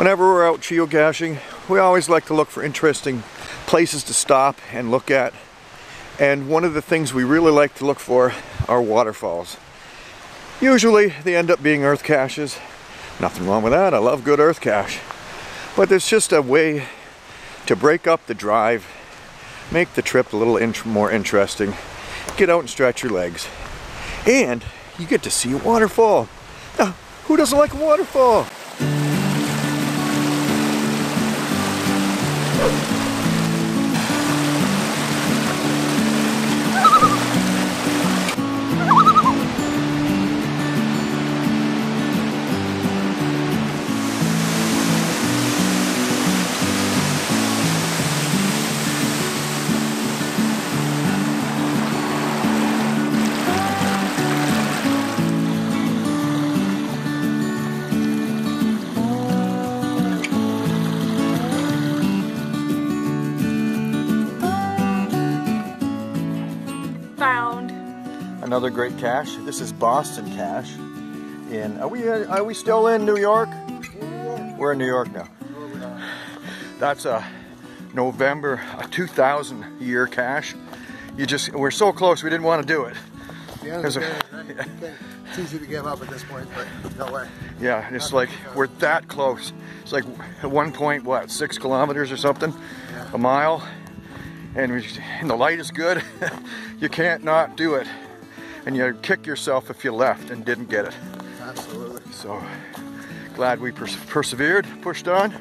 Whenever we're out geocaching, we always like to look for interesting places to stop and look at. And one of the things we really like to look for are waterfalls. Usually they end up being earth caches. Nothing wrong with that, I love good earth cache. But there's just a way to break up the drive, make the trip a little int more interesting, get out and stretch your legs. And you get to see a waterfall. Now, who doesn't like a waterfall? Found. Another great cache. This is Boston Cache. In are we uh, are we still in New York? We're in New York now. That's a November a 2000 year cache. You just we're so close. We didn't want to do it. the end of the There's day, right? Okay, It's easy to give up at this point, but no way. Yeah, it's like we're that close. It's like at one point, what, six kilometers or something, a mile, and, we, and the light is good. you can't not do it, and you'd kick yourself if you left and didn't get it. Absolutely. So glad we pers- persevered, pushed on.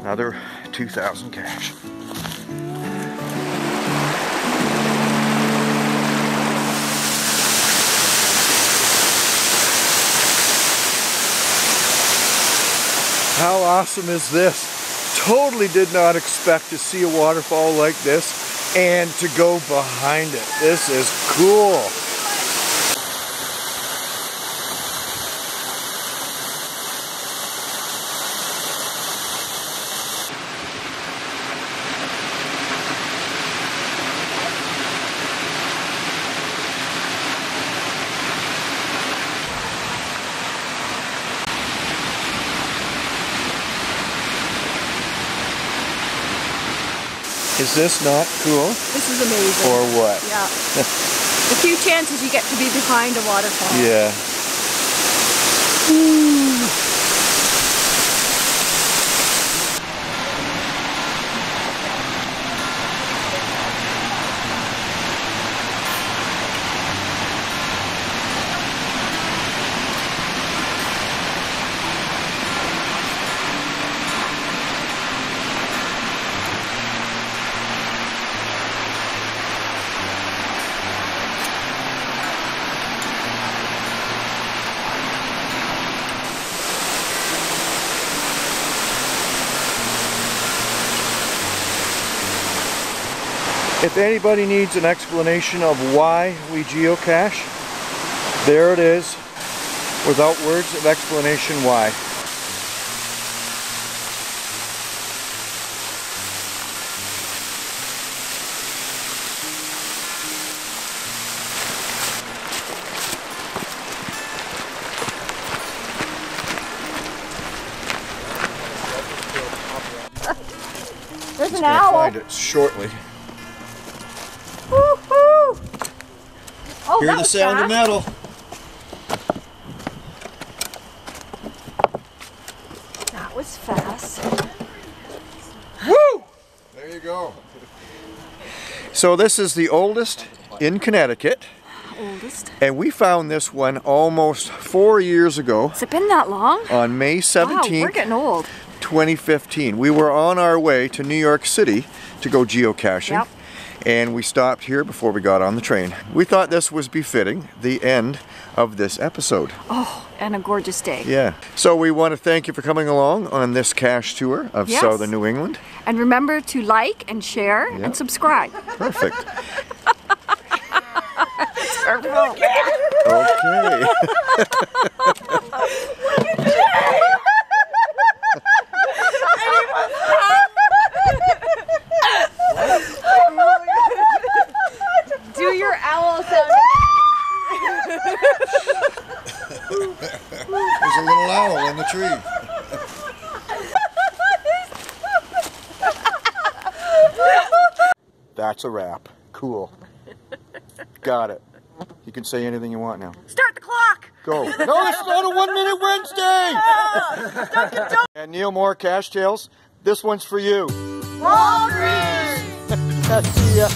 Another 2,000 cache. How awesome is this? Totally did not expect to see a waterfall like this and to go behind it. This is cool. Is this not cool? This is amazing. Or what? yeah. the few chances you get to be behind a waterfall. Yeah. Hmm. If anybody needs an explanation of why we geocache, there it is, without words of explanation why. There's an owl. find it shortly. Oh, Hear the was sound of metal. That was fast. Woo! There you go. So this is the oldest in Connecticut, Oldest. and we found this one almost four years ago Has it been that long? on May Wow, 17th. we're getting old. 2015. We were on our way to New York City to go geocaching. Yep. And we stopped here before we got on the train. We thought this was befitting the end of this episode. Oh, and a gorgeous day. Yeah. So we want to thank you for coming along on this cache tour of Yes. southern New England. And remember to like and share Yep. and subscribe. Perfect. Okay. Okay. Do your owl sound. There's a little owl in the tree. That's a wrap. Cool. Got it. You can say anything you want now. Start the clock! Go. No, it's not a one minute Wednesday! and Neil Moore, Cache Tales, this one's for you. Walgreens! See ya.